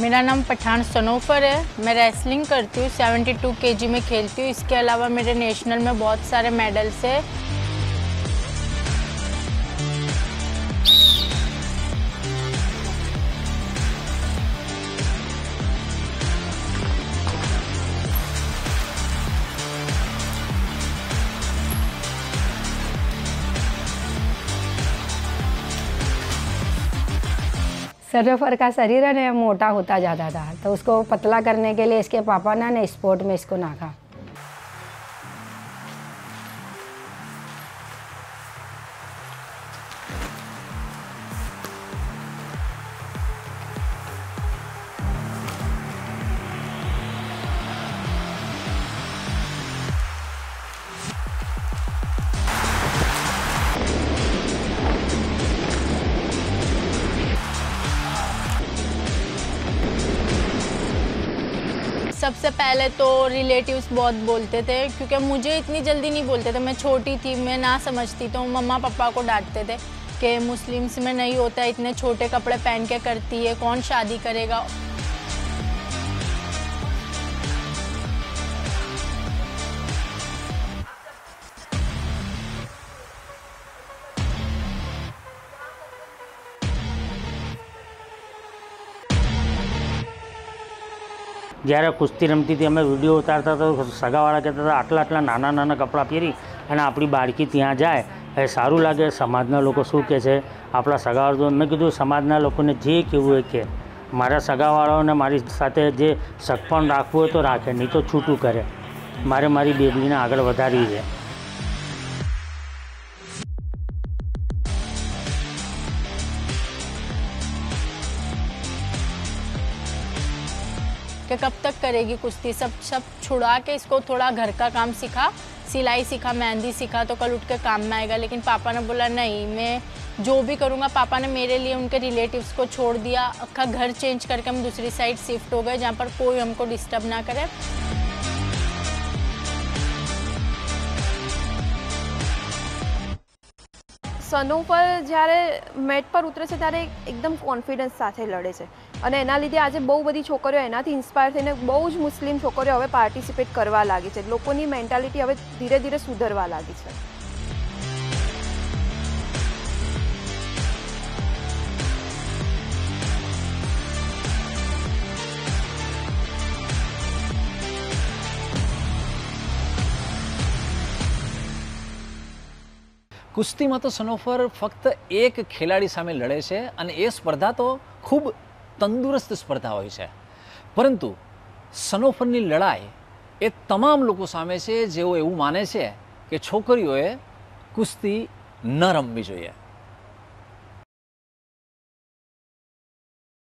मेरा नाम पठान सनोफर है मैं रेसलिंग करती हूँ 72 केजी में खेलती हूँ इसके अलावा मेरे नेशनल में बहुत सारे मेडल्स है सरोफर का शरीर है ना मोटा होता जाता था तो उसको पतला करने के लिए इसके पापा ने ना स्पोर्ट में इसको नाखा सबसे पहले तो रिलेटिव्स बहुत बोलते थे, क्योंकि मुझे इतनी जल्दी नहीं बोलते थे। मैं छोटी थी, मैं ना समझती तो मम्मा पापा को डांटते थे कि मुस्लिम्स में नहीं होता, इतने छोटे कपड़े पहन के करती है, कौन शादी करेगा? જ્યારે કુસ્તી રમતી હતી, અમે વીડિયો ઉતારતા તો સગાવાળા કહેતા હતા, આટલા આટલા નાના નાના કપડાં પહેરી અને આપણી બાળકી ત્યાં જાય. એ સારું લાગે, સમાજના લોકો શું કહે છે? આપણા સગાવાળા મેં કીધું, સમાજના લોકોને જે કહેવું એ કે મારા સગાવાળાઓને મારી સાથે જે સગપણ રાખવું હોય તો રાખે, નહીં તો છૂટું કરે. મારે મારી બેબીને આગળ વધારવી છે. कि कब तक करेगी कुश्ती। सब सब छुड़ा के इसको थोड़ा घर का काम सीखा, सिलाई सीखा, मेहंदी सीखा तो कल उठ के काम में आएगा। लेकिन पापा ने बोला, नहीं, मैं जो भी करूँगा, पापा ने मेरे लिए उनके रिलेटिव्स को छोड़ दिया। अक्खा घर चेंज करके हम दूसरी साइड शिफ्ट हो गए, जहाँ पर कोई हमको डिस्टर्ब ना करे। સનોફર જ્યારે મેટ પર ઉતરે છે ત્યારે એકદમ કોન્ફિડન્સ સાથે લડે છે. અને એના લીધે આજે બહુ બધી છોકરીઓ એનાથી ઇન્સ્પાયર થઈને બહુ જ મુસ્લિમ છોકરીઓ હવે પાર્ટિસિપેટ કરવા લાગી છે. લોકોની મેન્ટાલિટી હવે ધીરે ધીરે સુધરવા લાગી છે. કુસ્તીમાં તો સનોફર ફક્ત એક ખેલાડી સામે લડે છે અને એ સ્પર્ધા તો ખૂબ તંદુરસ્ત સ્પર્ધા હોય છે. પરંતુ સનોફરની લડાઈ એ તમામ લોકો સામે છે જેઓ એવું માને છે કે છોકરીઓએ કુસ્તી ન રમવી જોઈએ.